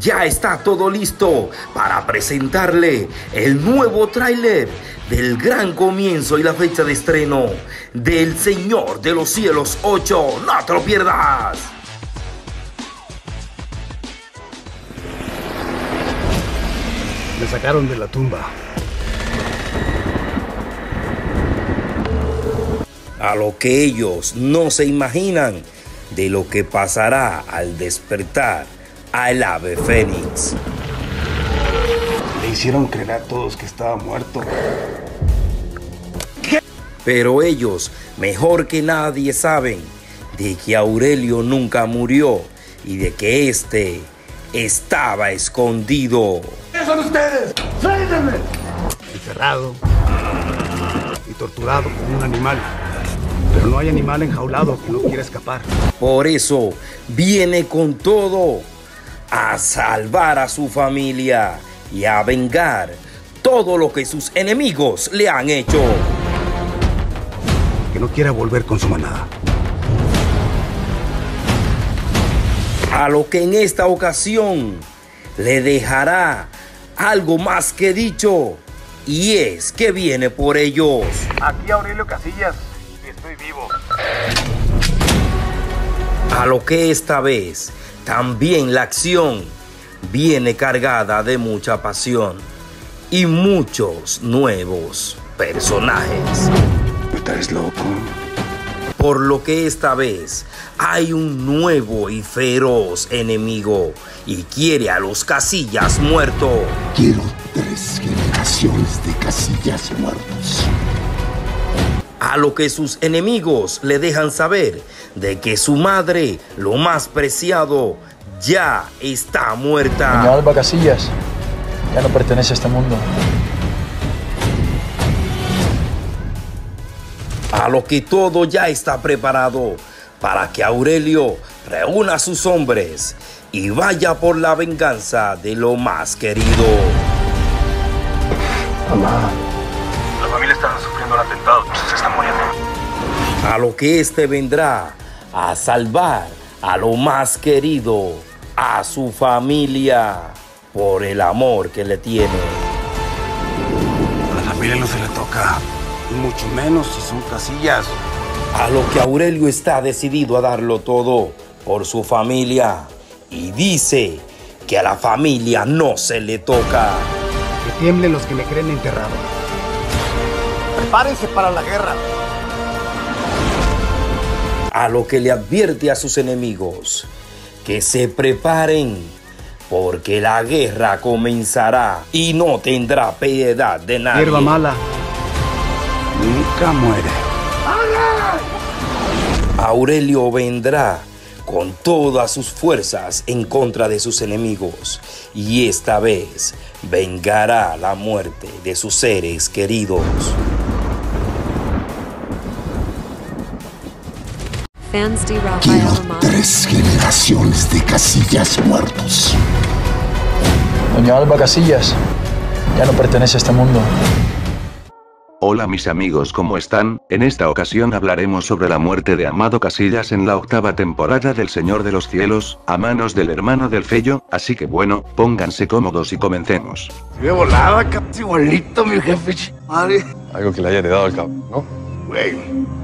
ya está todo listo para presentarle el nuevo tráiler del gran comienzo y la fecha de estreno del Señor de los Cielos 8. No te lo pierdas. Me sacaron de la tumba. A lo que ellos no se imaginan de lo que pasará al despertar al ave fénix. Le hicieron creer a todos que estaba muerto. Pero ellos, mejor que nadie, saben de que Aurelio nunca murió y de que éste estaba escondido. ¿Qué son ustedes? ¡Suéltenme! Encerrado y torturado como un animal. Pero no hay animal enjaulado que no quiera escapar. Por eso viene con todo a salvar a su familia y a vengar todo lo que sus enemigos le han hecho. Que no quiera volver con su manada. A lo que en esta ocasión le dejará algo más que dicho. Y es que viene por ellos. Aquí Aurelio Casillas y estoy vivo. A lo que esta vez también la acción viene cargada de mucha pasión y muchos nuevos personajes. Estás loco. Por lo que esta vez hay un nuevo y feroz enemigo y quiere a los casillas muertos. Quiero tres generaciones de casillas muertos. A lo que sus enemigos le dejan saber de que su madre, lo más preciado, ya está muerta. Doña Alba Casillas ya no pertenece a este mundo. A lo que todo ya está preparado para que Aurelio reúna a sus hombres y vaya por la venganza de lo más querido. Mamá. La familia está sufriendo un atentado. A lo que éste vendrá a salvar a lo más querido, a su familia, por el amor que le tiene. A la familia no se le toca. Y mucho menos si son casillas. A lo que Aurelio está decidido a darlo todo por su familia y dice que a la familia no se le toca. Que tiemblen los que me creen enterrado. Prepárense para la guerra. A lo que le advierte a sus enemigos que se preparen porque la guerra comenzará y no tendrá piedad de nadie. Hierba mala. Nunca muere. Aurelio vendrá con todas sus fuerzas en contra de sus enemigos y esta vez vengará la muerte de sus seres queridos. Quiero tres generaciones de casillas muertos. Doña Alba Casillas ya no pertenece a este mundo. Hola mis amigos, ¿cómo están? En esta ocasión hablaremos sobre la muerte de Amado Casillas en la octava temporada del Señor de los Cielos, a manos del hermano del Fello, así que bueno, pónganse cómodos y comencemos. De volada, casi igualito, mi jefe. Madre. Algo que le haya heredado al cabo, ¿no? Güey.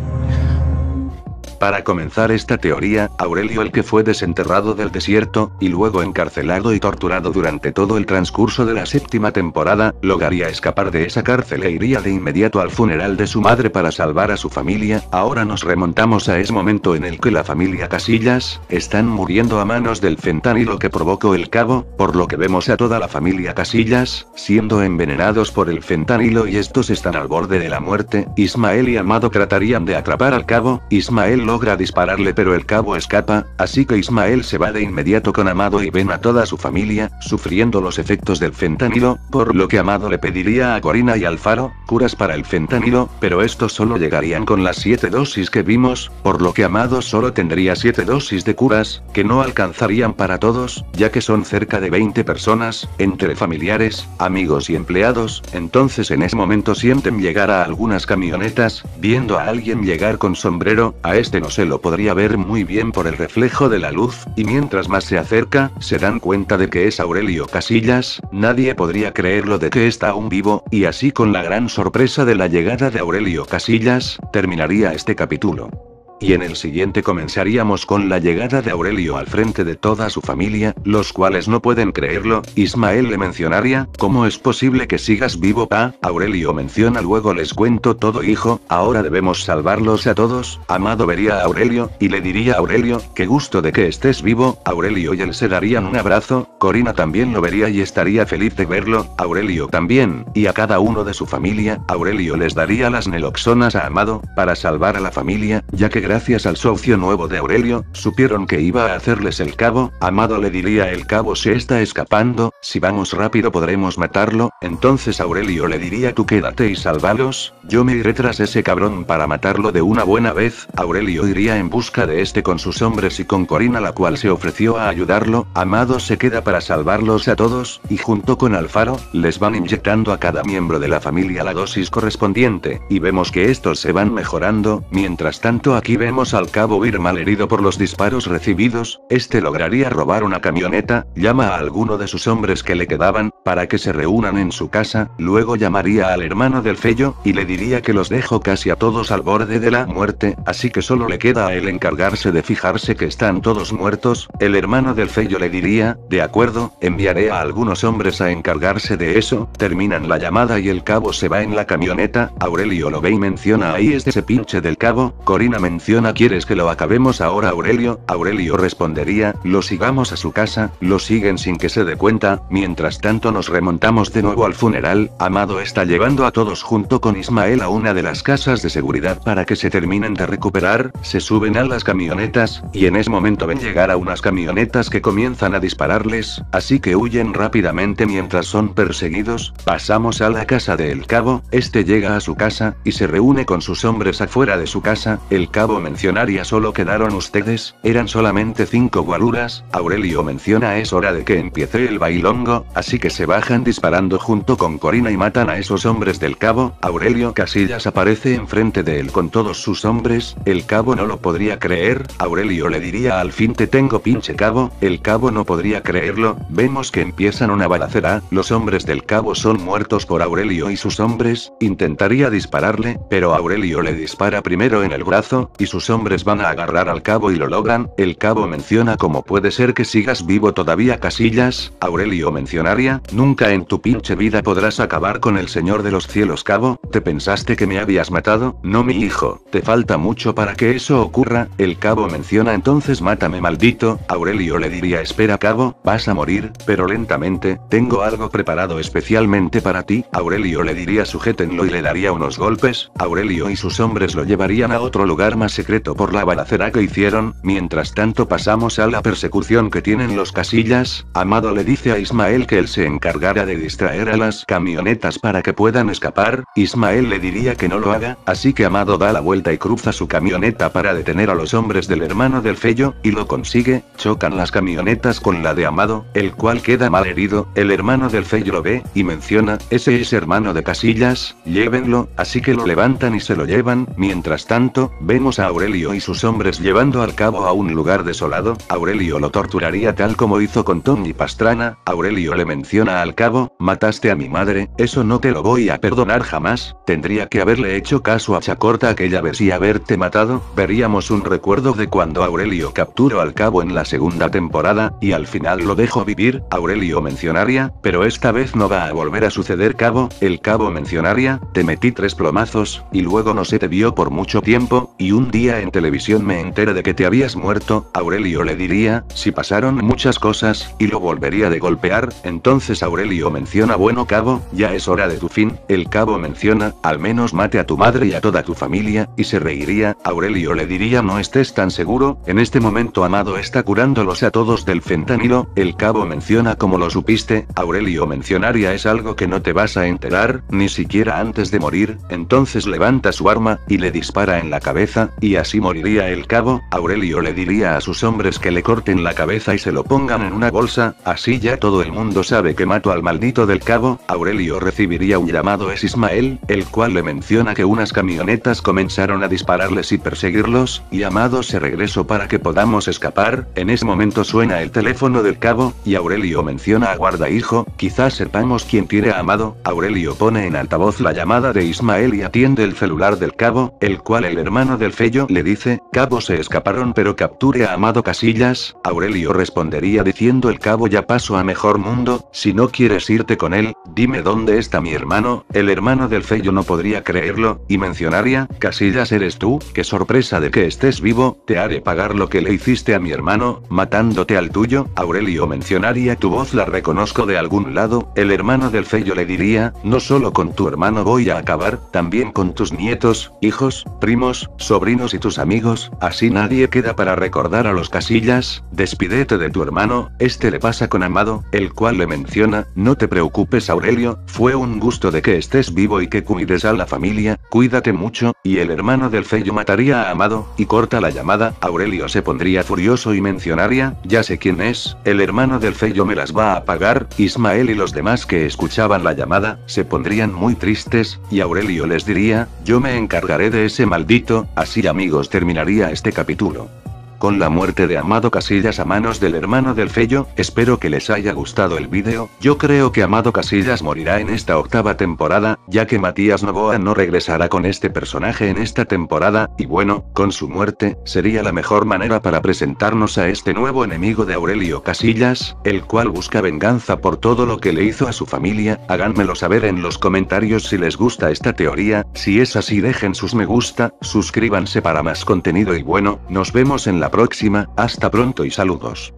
Para comenzar esta teoría, Aurelio el que fue desenterrado del desierto, y luego encarcelado y torturado durante todo el transcurso de la séptima temporada, lograría escapar de esa cárcel e iría de inmediato al funeral de su madre para salvar a su familia, ahora nos remontamos a ese momento en el que la familia Casillas, están muriendo a manos del fentanilo que provocó el cabo, por lo que vemos a toda la familia Casillas, siendo envenenados por el fentanilo y estos están al borde de la muerte, Ismael y Amado tratarían de atrapar al cabo, Ismael logra dispararle pero el cabo escapa, así que Ismael se va de inmediato con Amado y ven a toda su familia, sufriendo los efectos del fentanilo, por lo que Amado le pediría a Corina y Alfaro, curas para el fentanilo, pero estos solo llegarían con las 7 dosis que vimos, por lo que Amado solo tendría 7 dosis de curas, que no alcanzarían para todos, ya que son cerca de 20 personas, entre familiares, amigos y empleados, entonces en ese momento sienten llegar a algunas camionetas, viendo a alguien llegar con sombrero, a este no se lo podría ver muy bien por el reflejo de la luz, y mientras más se acerca, se dan cuenta de que es Aurelio Casillas, nadie podría creerlo de que está aún vivo, y así con la gran sorpresa de la llegada de Aurelio Casillas, terminaría este capítulo. Y en el siguiente comenzaríamos con la llegada de Aurelio al frente de toda su familia, los cuales no pueden creerlo, Ismael le mencionaría, ¿cómo es posible que sigas vivo pa? Aurelio menciona luego les cuento todo hijo, ahora debemos salvarlos a todos, Amado vería a Aurelio, y le diría a Aurelio, qué gusto de que estés vivo, Aurelio y él se darían un abrazo, Corina también lo vería y estaría feliz de verlo, Aurelio también, y a cada uno de su familia, Aurelio les daría las neloxonas a Amado, para salvar a la familia, ya que gracias al socio nuevo de Aurelio, supieron que iba a hacerles el cabo, Amado le diría el cabo se está escapando, si vamos rápido podremos matarlo, entonces Aurelio le diría tú quédate y salvalos, yo me iré tras ese cabrón para matarlo de una buena vez, Aurelio iría en busca de este con sus hombres y con Corina la cual se ofreció a ayudarlo, Amado se queda para salvarlos a todos, y junto con Alfaro, les van inyectando a cada miembro de la familia la dosis correspondiente, y vemos que estos se van mejorando, mientras tanto aquí vemos al cabo ir mal herido por los disparos recibidos, este lograría robar una camioneta, llama a alguno de sus hombres que le quedaban, para que se reúnan en su casa, luego llamaría al hermano del Fello, y le diría que los dejo casi a todos al borde de la muerte, así que solo le queda a él encargarse de fijarse que están todos muertos, el hermano del Fello le diría, de acuerdo, enviaré a algunos hombres a encargarse de eso, terminan la llamada y el cabo se va en la camioneta, Aurelio lo ve y menciona ahí es ese pinche del cabo, Corina menciona ¿quieres que lo acabemos ahora Aurelio? Aurelio respondería, lo sigamos a su casa, lo siguen sin que se dé cuenta, mientras tanto nos remontamos de nuevo al funeral, Amado está llevando a todos junto con Ismael a una de las casas de seguridad para que se terminen de recuperar, se suben a las camionetas, y en ese momento ven llegar a unas camionetas que comienzan a dispararles, así que huyen rápidamente mientras son perseguidos, pasamos a la casa de El Cabo, este llega a su casa, y se reúne con sus hombres afuera de su casa, El Cabo mencionaría solo quedaron ustedes, eran solamente cinco guaruras, Aurelio menciona es hora de que empiece el bailongo, así que se bajan disparando junto con Corina y matan a esos hombres del cabo, Aurelio Casillas aparece enfrente de él con todos sus hombres, el cabo no lo podría creer, Aurelio le diría al fin te tengo pinche cabo, el cabo no podría creerlo, vemos que empiezan una balacera, los hombres del cabo son muertos por Aurelio y sus hombres, intentaría dispararle, pero Aurelio le dispara primero en el brazo, y sus hombres van a agarrar al cabo y lo logran, el cabo menciona cómo puede ser que sigas vivo todavía Casillas, Aurelio mencionaría, nunca en tu pinche vida podrás acabar con el señor de los cielos cabo, ¿te pensaste que me habías matado? No mi hijo, te falta mucho para que eso ocurra, el cabo menciona entonces mátame maldito, Aurelio le diría espera cabo, vas a morir, pero lentamente, tengo algo preparado especialmente para ti, Aurelio le diría sujétenlo y le daría unos golpes, Aurelio y sus hombres lo llevarían a otro lugar más secreto por la balacera que hicieron, mientras tanto pasamos a la persecución que tienen los casillas, Amado le dice a Ismael que él se encargará de distraer a las camionetas para que puedan escapar, Ismael le diría que no lo haga, así que Amado da la vuelta y cruza su camioneta para detener a los hombres del hermano del Fello, y lo consigue, chocan las camionetas con la de Amado, el cual queda mal herido, el hermano del Fello lo ve, y menciona, ese es hermano de Casillas, llévenlo, así que lo levantan y se lo llevan, mientras tanto, vemos a Aurelio y sus hombres llevando al cabo a un lugar desolado, Aurelio lo torturaría tal como hizo con Tony Pastrana, Aurelio le menciona al cabo, mataste a mi madre, eso no te lo voy a perdonar jamás, tendría que haberle hecho caso a Chacorta aquella vez y haberte matado, veríamos un recuerdo de cuando Aurelio capturó al cabo en la segunda temporada, y al final lo dejó vivir, Aurelio mencionaría, pero esta vez no va a volver a suceder cabo, el cabo mencionaría, te metí tres plomazos, y luego no se te vio por mucho tiempo, y un día en televisión me enteré de que te habías muerto, Aurelio le diría, si pasaron muchas cosas, y lo volvería de golpear, entonces Aurelio menciona bueno cabo, ya es hora de tu fin, el cabo menciona, al menos mate a tu madre y a toda tu familia, y se reiría, Aurelio le diría no estés tan seguro, en este momento Amado está curándolos a todos del fentanilo, el cabo menciona como lo supiste, Aurelio mencionaría es algo que no te vas a enterar, ni siquiera antes de morir, entonces levanta su arma, y le dispara en la cabeza, y así moriría el cabo, Aurelio le diría a sus hombres que le corten la cabeza y se lo pongan en una bolsa, así ya todo el mundo sabe que mato al maldito del cabo, Aurelio recibiría un llamado es Ismael, el cual le menciona que unas camionetas comenzaron a dispararles y perseguirlos, y Amado se regresó para que podamos escapar, en ese momento suena el teléfono del cabo, y Aurelio menciona a guarda hijo, quizás sepamos quién tiene a Amado, Aurelio pone en altavoz la llamada de Ismael y atiende el celular del cabo, el cual el hermano del Fello le dice, cabo se escaparon pero capture a Amado Casillas, Aurelio respondería diciendo el cabo ya paso a mejor mundo, si no quieres irte con él, dime dónde está mi hermano, el hermano del Fello no podría creerlo, y mencionaría, Casillas eres tú, qué sorpresa de que estés vivo, te haré pagar lo que le hiciste a mi hermano, matándote al tuyo, Aurelio mencionaría tu voz la reconozco de algún lado, el hermano del Fello le diría, no solo con tu hermano voy a acabar, también con tus nietos, hijos, primos, sobrinos y tus amigos, así nadie queda para recordar a los Casillas, despídete de tu hermano, este le pasa con Amado, el cual le menciona, no te preocupes Aurelio, fue un gusto de que estés vivo y que cuides a la familia, cuídate mucho, y el hermano del Fello mataría a Amado, y corta la llamada, Aurelio se pondría furioso y mencionaría, ya sé quién es, el hermano del Fello me las va a pagar, Ismael y los demás que escuchaban la llamada, se pondrían muy tristes, y Aurelio les diría, yo me encargaré de ese maldito, así amigos terminaría este capítulo con la muerte de Amado Casillas a manos del hermano del Fello, espero que les haya gustado el vídeo, yo creo que Amado Casillas morirá en esta octava temporada, ya que Matías Novoa no regresará con este personaje en esta temporada, y bueno, con su muerte, sería la mejor manera para presentarnos a este nuevo enemigo de Aurelio Casillas, el cual busca venganza por todo lo que le hizo a su familia, háganmelo saber en los comentarios si les gusta esta teoría, si es así dejen sus me gusta, suscríbanse para más contenido y bueno, nos vemos en la próxima, hasta pronto y saludos.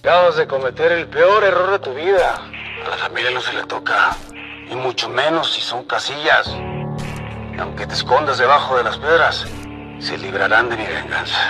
Acabas de cometer el peor error de tu vida. A la familia no se le toca. Y mucho menos si son casillas. Y aunque te escondas debajo de las piedras, se librarán de mi venganza.